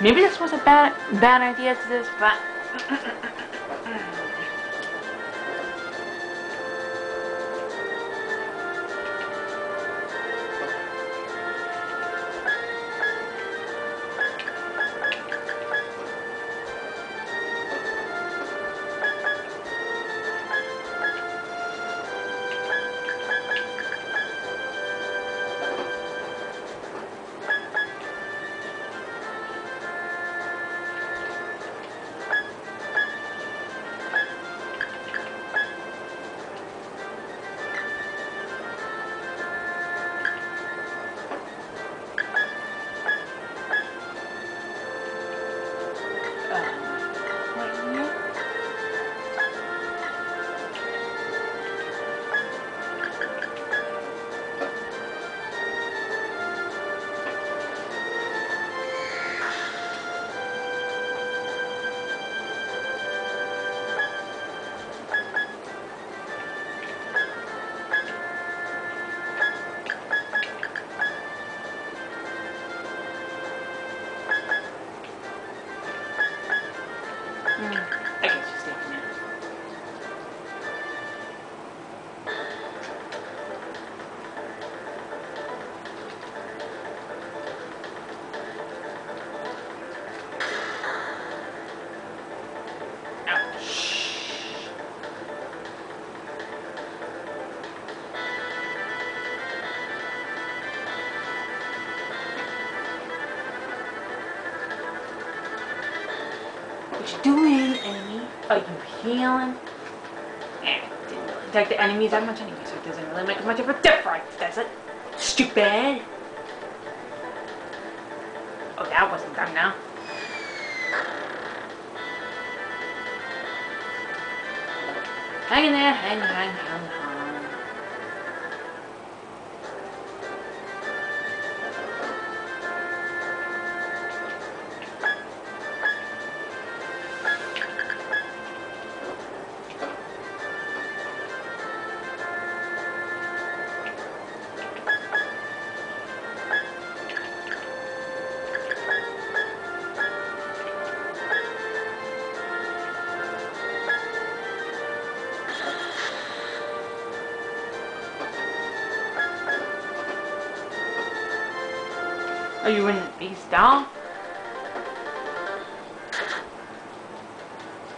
Maybe this was a bad bad idea to this, but healing? Eh, didn't really attack the enemies that much anyway, so it doesn't really make much of a difference, does it? Stupid! Oh, that wasn't done now. Hang in there, hang, hang, hang, hang. Are you in face down?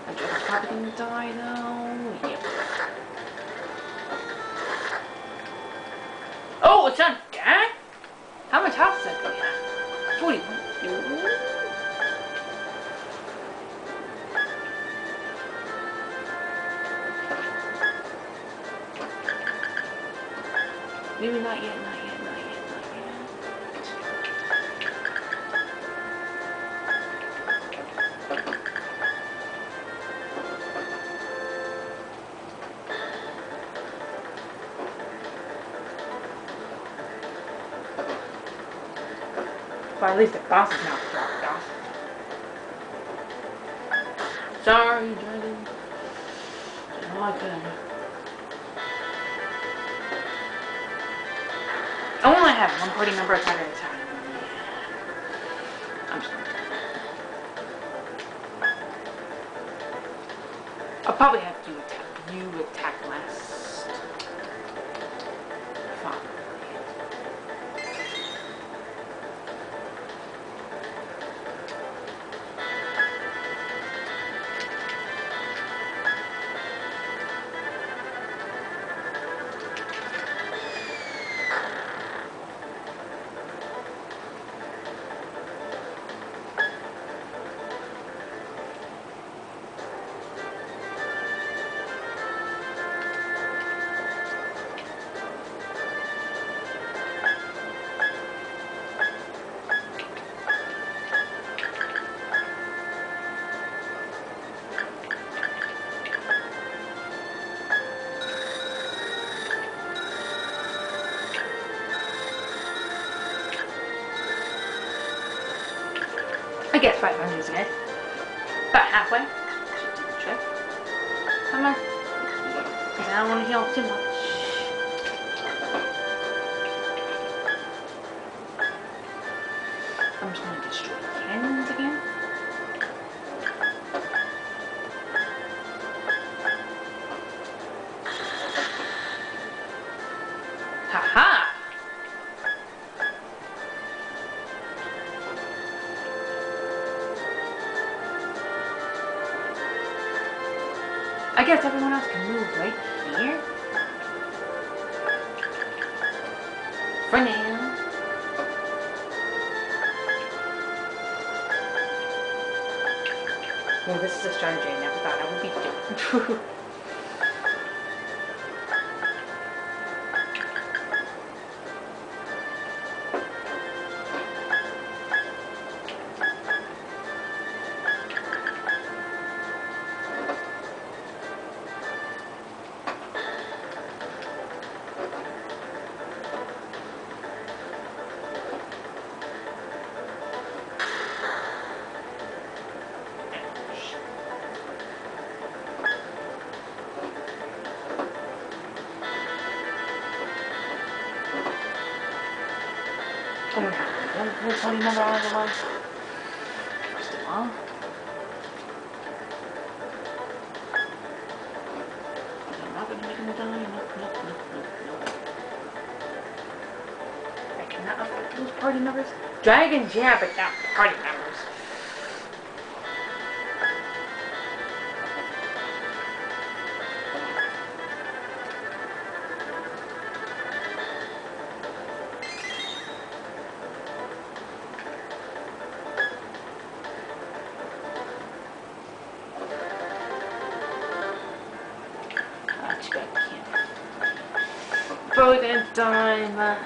I just probably gonna die though. Yep. Oh, it's on dead? How much health does it have? 41. Maybe not yet, boss is not dropped off. Sorry, Dragon. Oh, I couldn't. I only have one party member attack at a time. I'm just. I'll probably have to attack you attack last. I guess 500 is good. About halfway. Come on. Because I want I guess everyone else can move right here. For now. Well, this is a strategy I never thought I would be doing. Time. but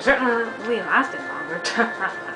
Certainly, we lasted longer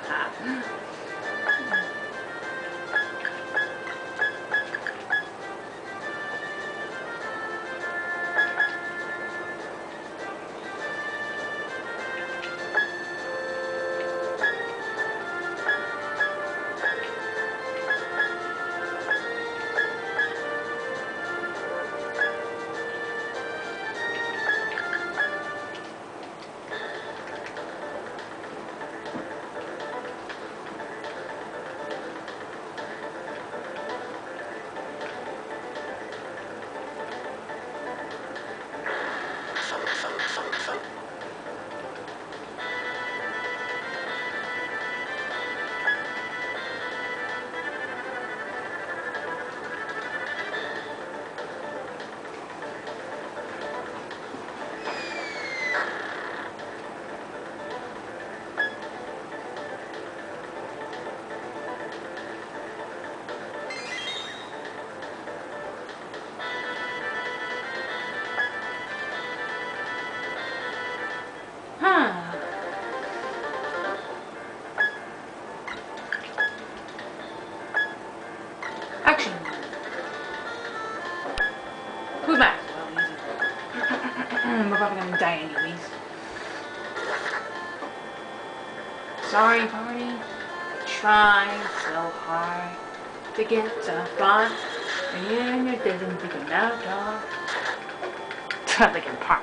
sorry party, trying so hard to get some fun, and you're didn't think about dog. Pelican Park.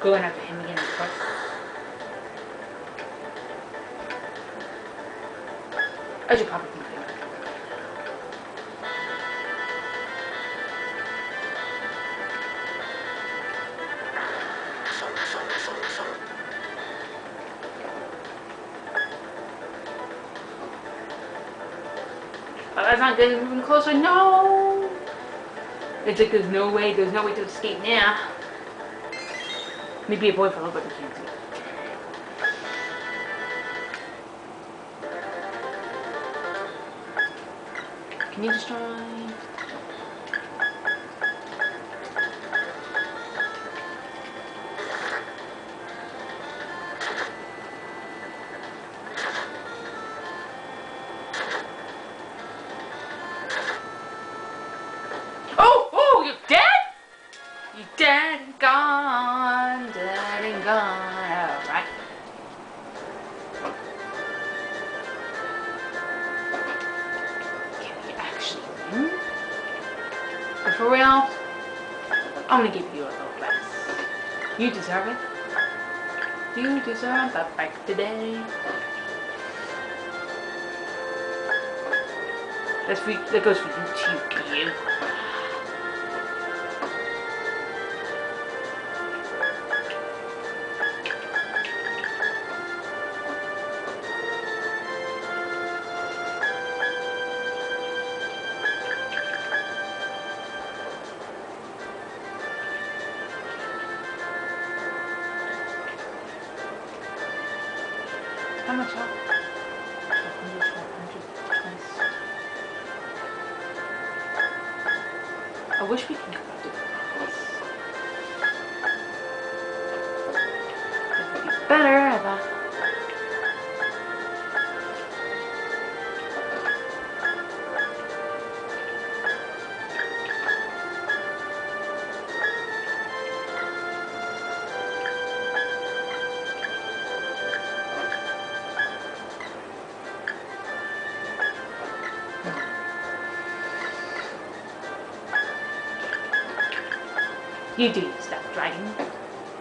Going after him again, course. I should probably think uh, it. Oh, that's not getting moving closer. No! It's like there's no way, there's no way to escape now. Maybe a boy for a little bit. Can you destroy? Oh, for real, I'm gonna give you a little rest. You deserve it. You deserve a break today. That's for, that goes for you too, you.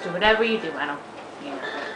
Do whatever you do, I don't... You know.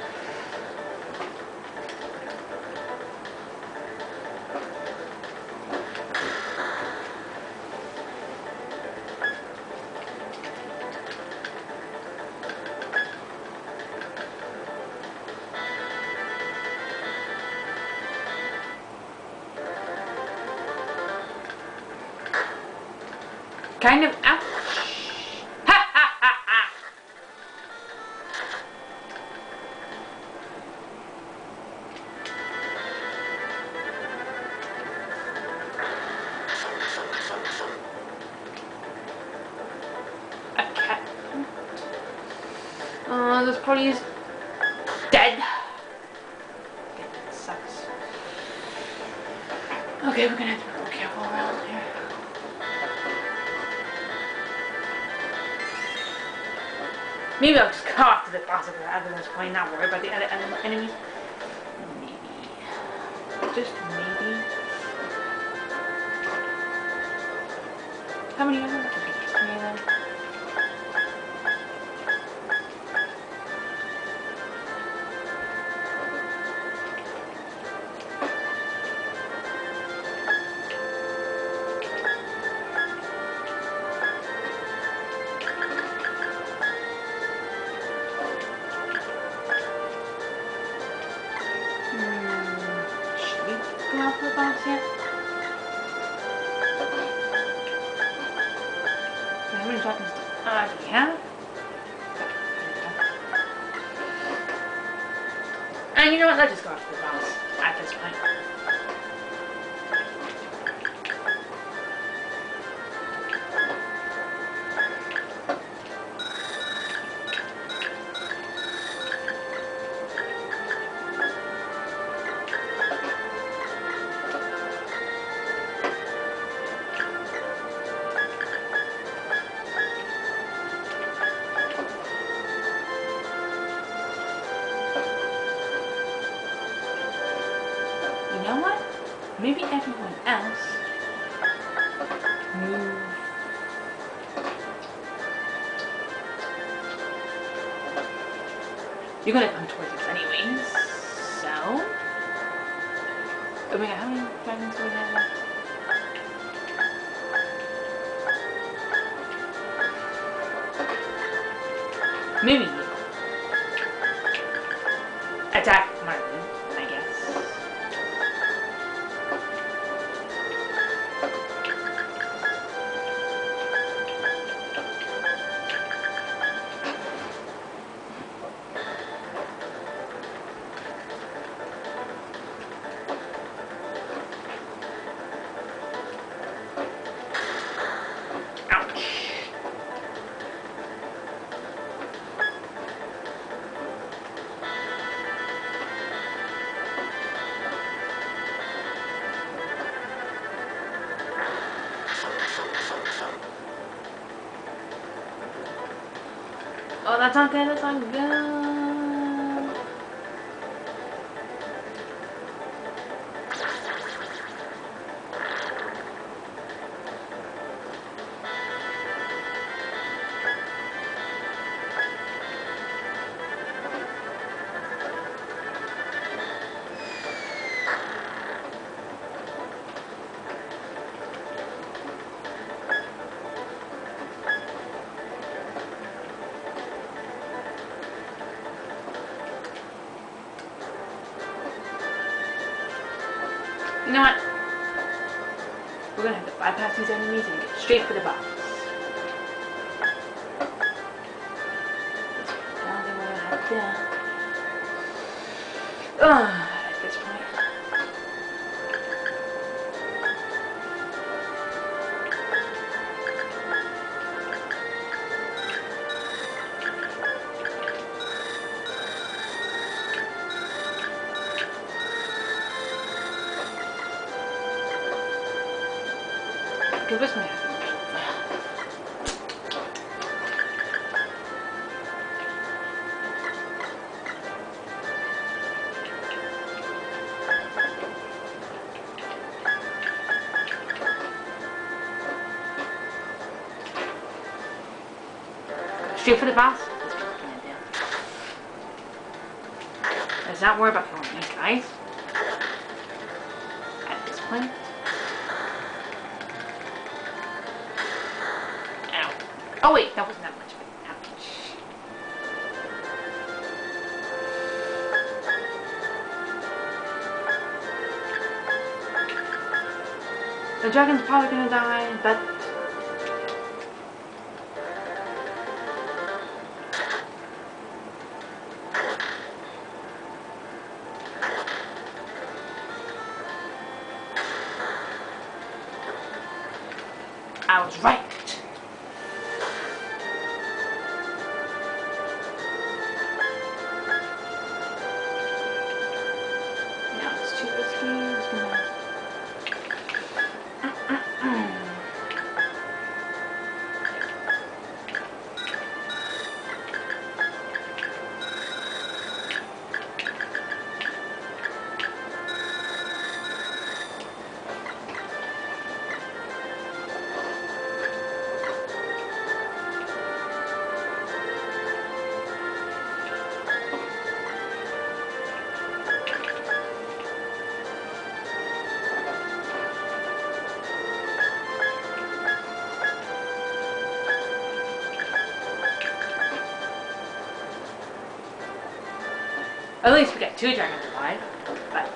You're gonna come towards us anyways. So. Oh my god, how many diamonds do we have left? Mimi. Attack. You know what? We're gonna have to bypass these enemies and get straight for the boss. The dragon's probably gonna die, but two dragons alive. But.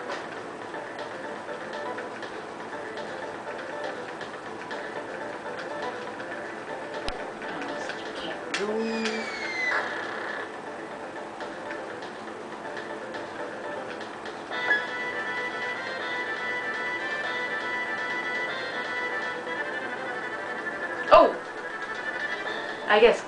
Oh! I guess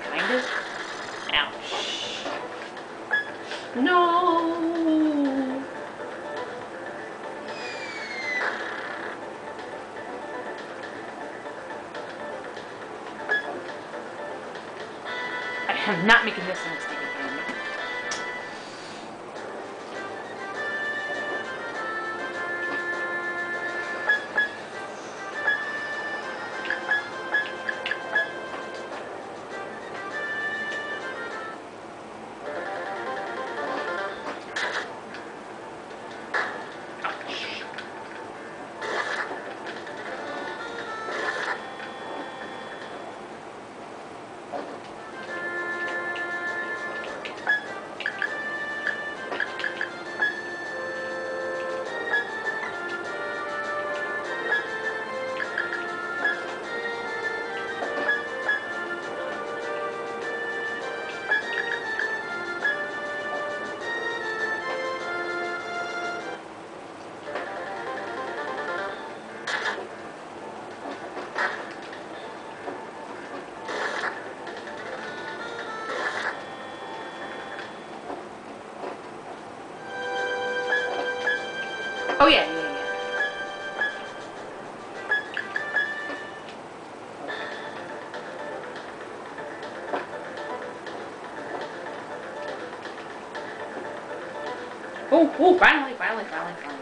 Oh, oh, finally, finally, finally, finally.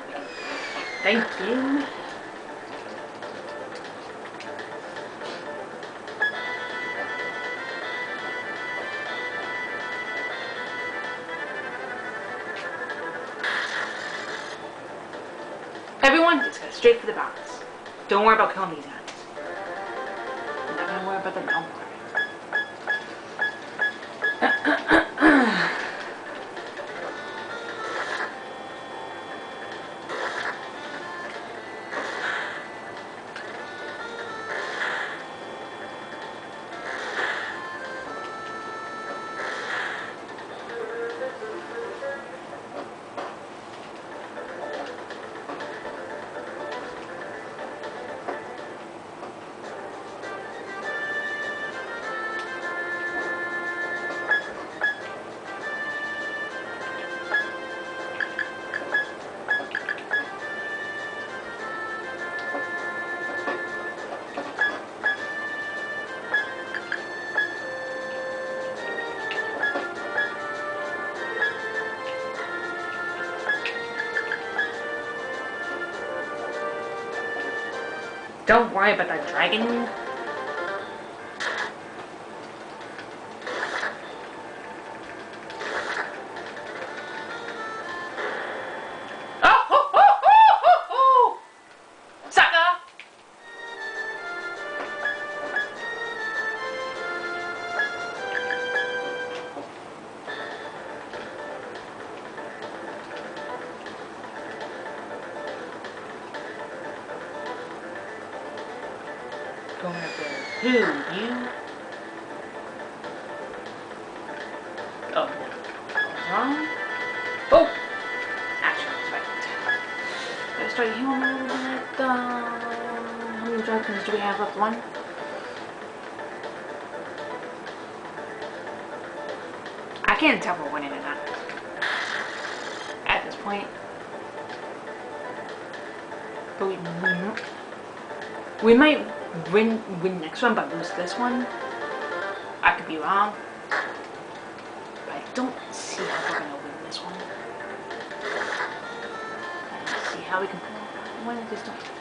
Thank you. Everyone, just go straight for the box. Don't worry about killing these Don't worry about that dragon. How many dragons do we have left? One? I can't tell if we're winning or not. At this point. But we, we, might win win next one but lose this one. I could be wrong. But I don't see how we're gonna win this one. See how we can pull win. I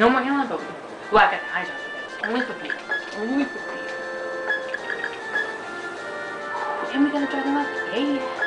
No more hairline bubble. Well, I got the high for. Only for people. Only for people. And we gotta dry them up. Yeah.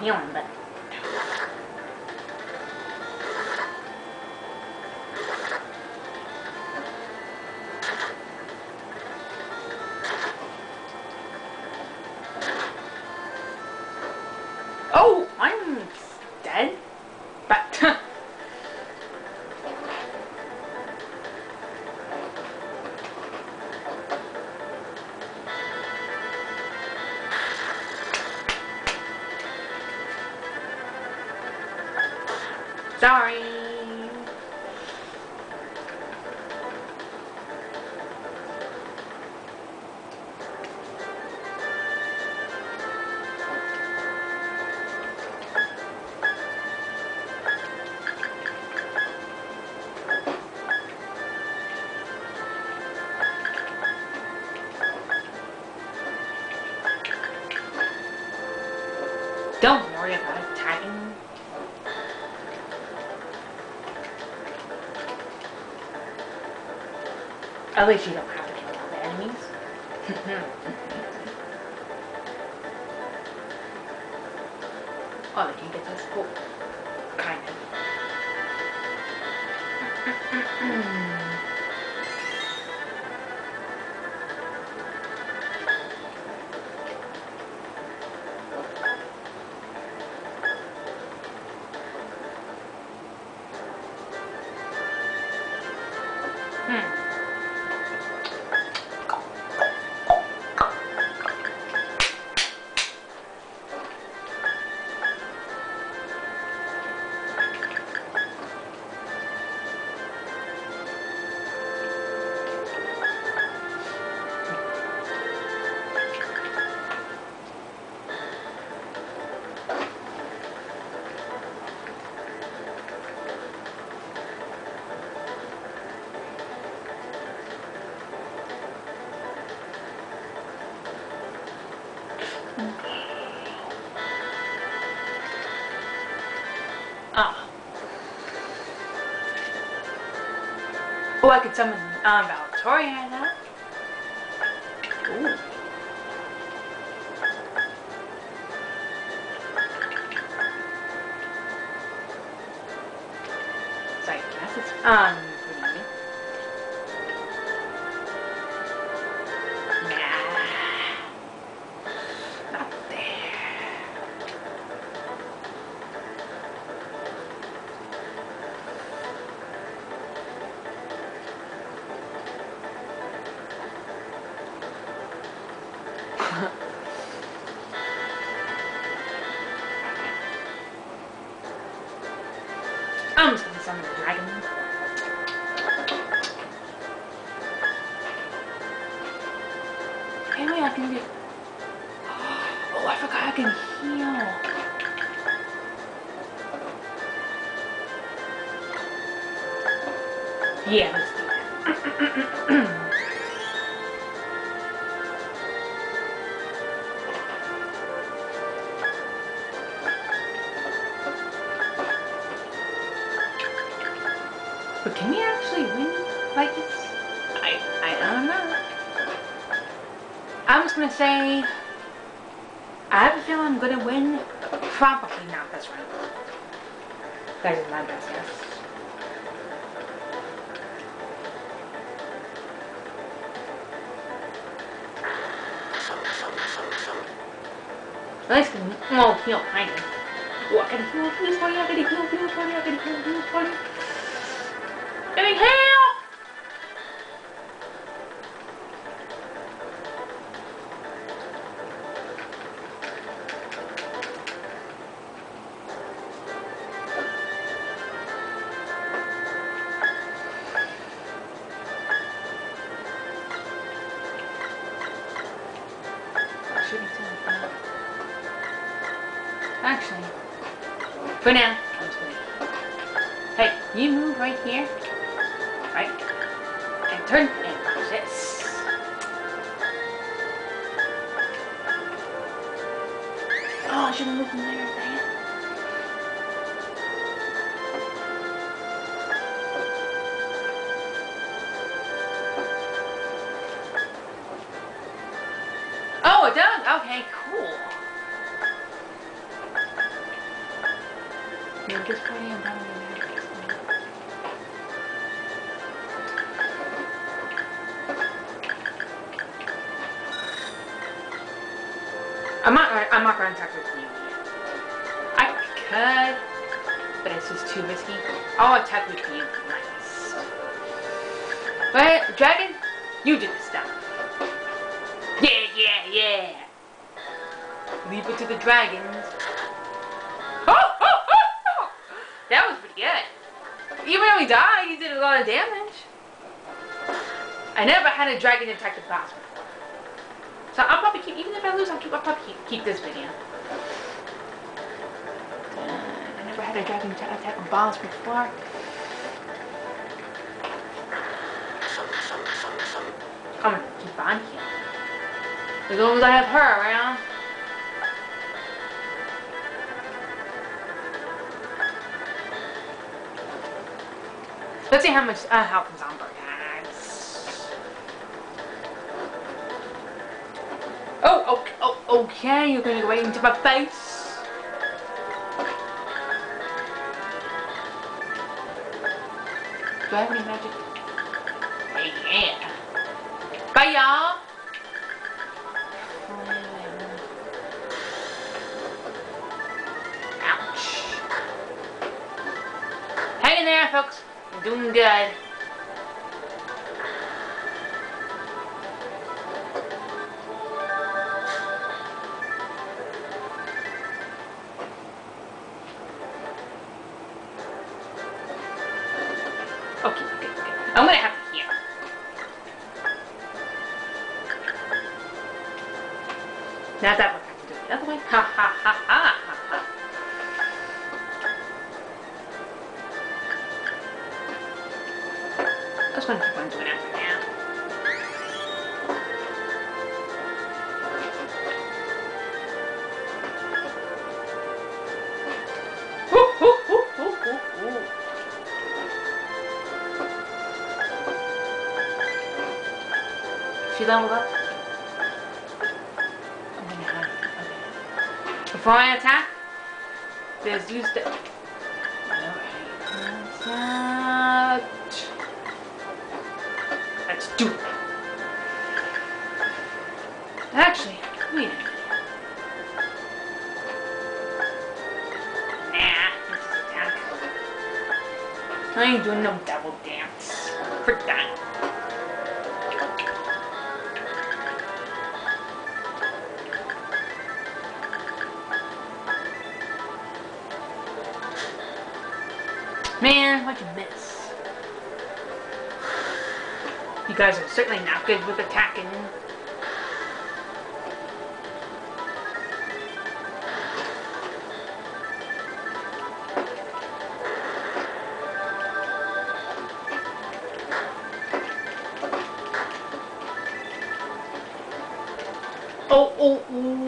没有美味しい。Rock, it's something and I'm Valedictorian. I forgot I can heal. Yeah, let's do it. going to win? Probably not this round. That is my best guess. Let's go. No, heal. I know. Oh, I gotta heal. Heal. I gotta heal. Heal. I gotta heal. For now. Hey, you move right here, right, and turn and this. Oh, I should have moved from there, dang. Oh, it does? Okay, cool. Dragon boss before. So I'll probably keep, even if I lose, I'll, keep, I'll probably keep, keep this video. Uh, I never had a dragon attack, a before. I'm gonna keep on here. As long as I have her around. Let's see how much uh, health Zomberg has. Okay, you're gonna go right into my face. Do I have any magic? Yeah. Bye, y'all. Ouch. Hang in there, folks. You're doing good. I'm gonna have okay. Before I attack, there's the Alright, Let's do it. Actually, wait a minute. Nah, this is attack. I ain't doing no guys are certainly not good with attacking. Oh, oh, oh.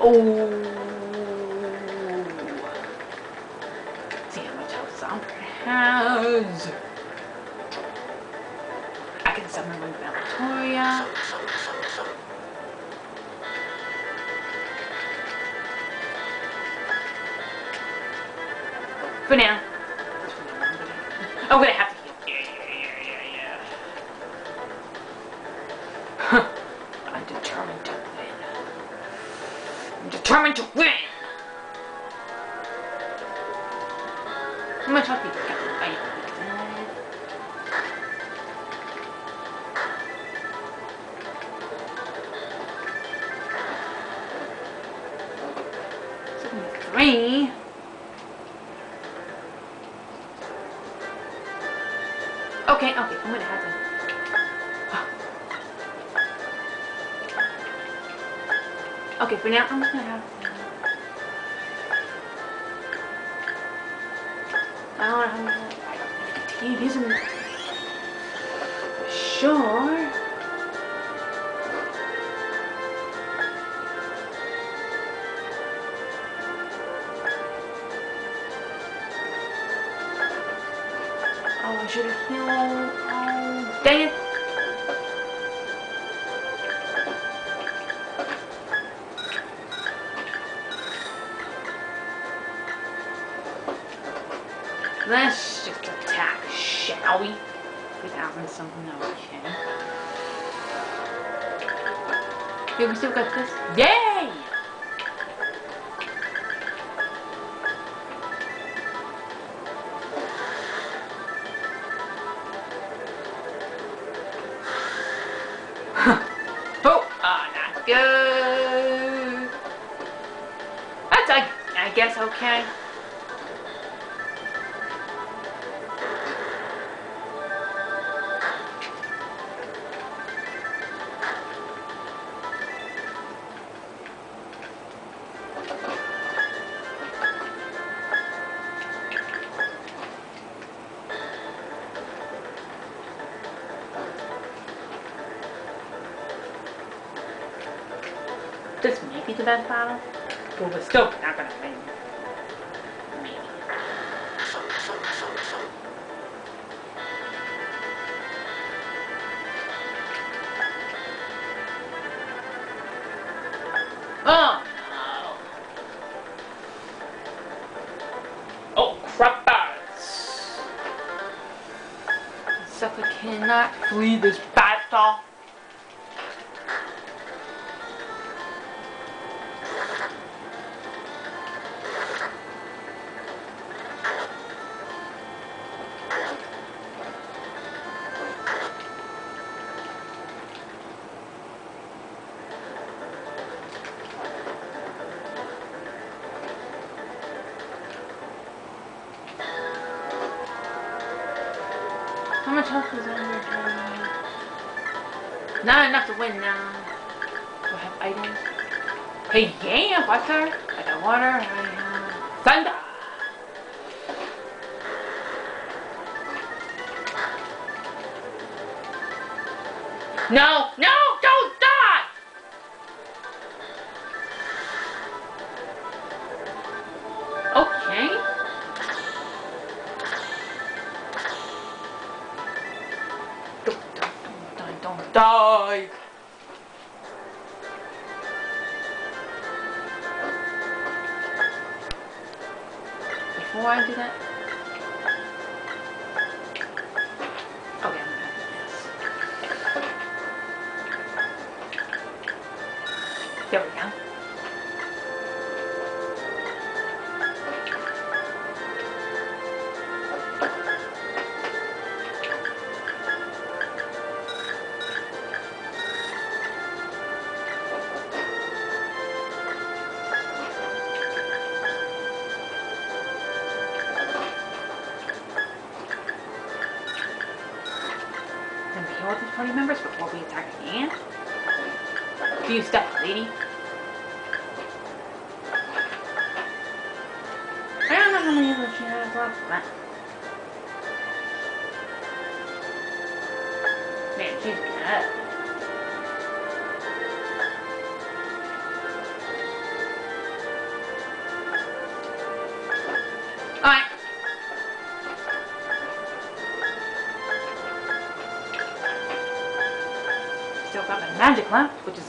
Oh. Has. I now, I'm just gonna have. I don't know. He isn't. Sure. Oh, I should have healed. Oh, dang it. Yeah, this battle. How Win now. Do I have items? Hey, yeah, water. I got water. I have thunder. No, no, don't die! Okay. Don't, don't, don't, don't die! I do that,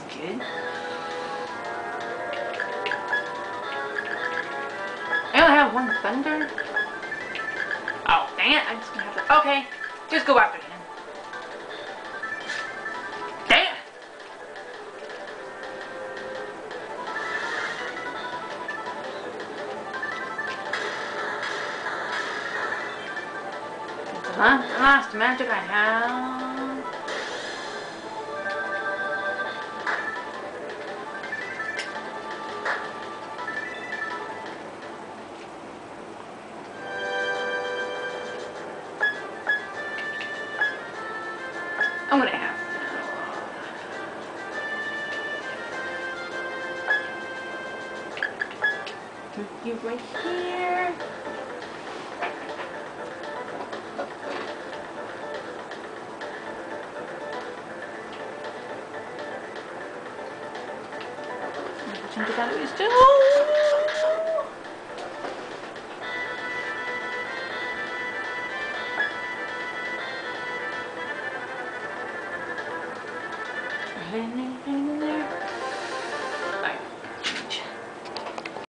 is. I only have one thunder. Oh, dang it. I'm just gonna have to. Okay. Just go after him. Dang it! the last magic I have.